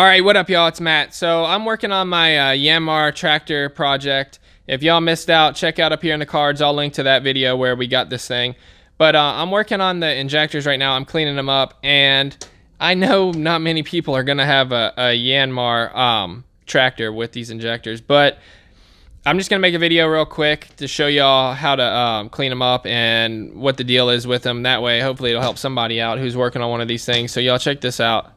All right, what up, y'all? It's Matt. So I'm working on my uh, Yanmar tractor project. If y'all missed out, check out up here in the cards. I'll link to that video where we got this thing. But uh, I'm working on the injectors right now. I'm cleaning them up, and I know not many people are gonna have a, a Yanmar um, tractor with these injectors, but I'm just gonna make a video real quick to show y'all how to um, clean them up and what the deal is with them. That way, hopefully, it'll help somebody out who's working on one of these things. So y'all check this out.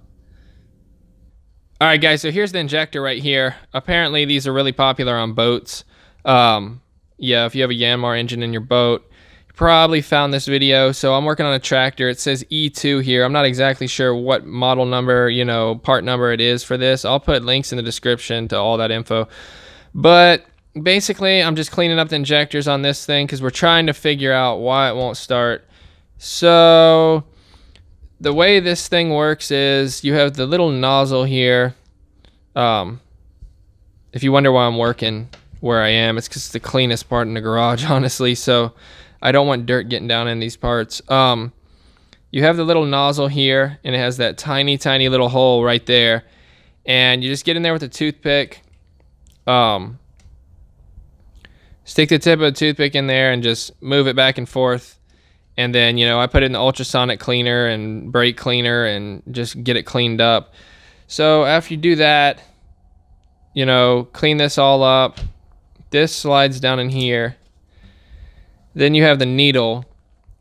All right, guys, so here's the injector right here. Apparently, these are really popular on boats. Um, yeah, if you have a Yanmar engine in your boat, you probably found this video. So I'm working on a tractor. It says E2 here. I'm not exactly sure what model number, you know, part number it is for this. I'll put links in the description to all that info. But basically, I'm just cleaning up the injectors on this thing because we're trying to figure out why it won't start. So the way this thing works is you have the little nozzle here. Um, if you wonder why I'm working where I am, it's because it's the cleanest part in the garage, honestly. So I don't want dirt getting down in these parts. Um, you have the little nozzle here, and it has that tiny, tiny little hole right there. And you just get in there with a toothpick. Um, stick the tip of the toothpick in there and just move it back and forth and then you know I put it in the ultrasonic cleaner and brake cleaner and just get it cleaned up. So after you do that, you know, clean this all up. This slides down in here. Then you have the needle,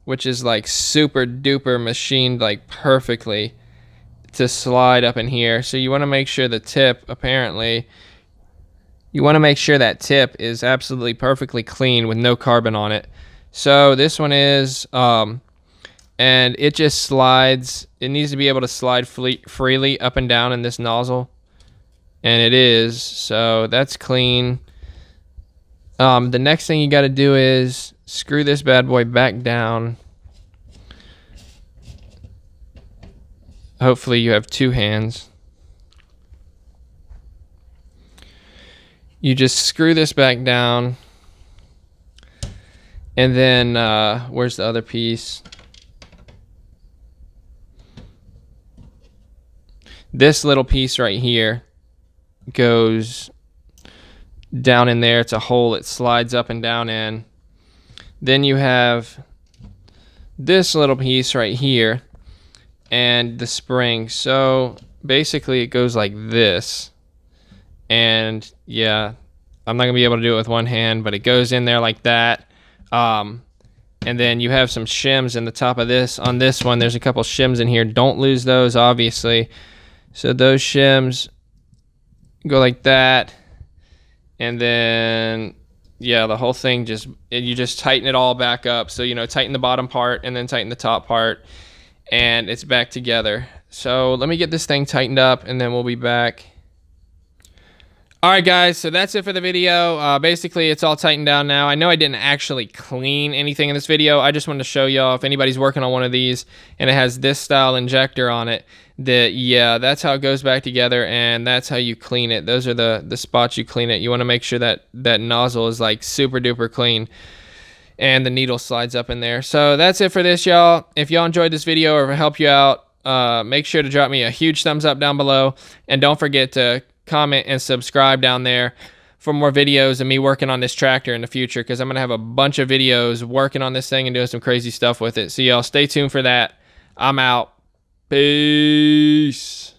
which is like super duper machined like perfectly to slide up in here. So you want to make sure the tip apparently you want to make sure that tip is absolutely perfectly clean with no carbon on it. So this one is, um, and it just slides. It needs to be able to slide freely up and down in this nozzle. And it is, so that's clean. Um, the next thing you got to do is screw this bad boy back down. Hopefully you have two hands. You just screw this back down. And then uh, where's the other piece? This little piece right here goes down in there. It's a hole it slides up and down in. Then you have this little piece right here and the spring. So basically it goes like this. And yeah, I'm not going to be able to do it with one hand, but it goes in there like that um, and then you have some shims in the top of this. On this one, there's a couple shims in here. Don't lose those, obviously. So those shims go like that. And then, yeah, the whole thing just, and you just tighten it all back up. So, you know, tighten the bottom part and then tighten the top part. And it's back together. So let me get this thing tightened up and then we'll be back all right, guys, so that's it for the video. Uh, basically, it's all tightened down now. I know I didn't actually clean anything in this video. I just wanted to show y'all if anybody's working on one of these and it has this style injector on it, that, yeah, that's how it goes back together and that's how you clean it. Those are the, the spots you clean it. You want to make sure that that nozzle is like super duper clean and the needle slides up in there. So that's it for this, y'all. If y'all enjoyed this video or helped you out, uh, make sure to drop me a huge thumbs up down below. And don't forget to comment, and subscribe down there for more videos of me working on this tractor in the future because I'm going to have a bunch of videos working on this thing and doing some crazy stuff with it. So y'all stay tuned for that. I'm out. Peace.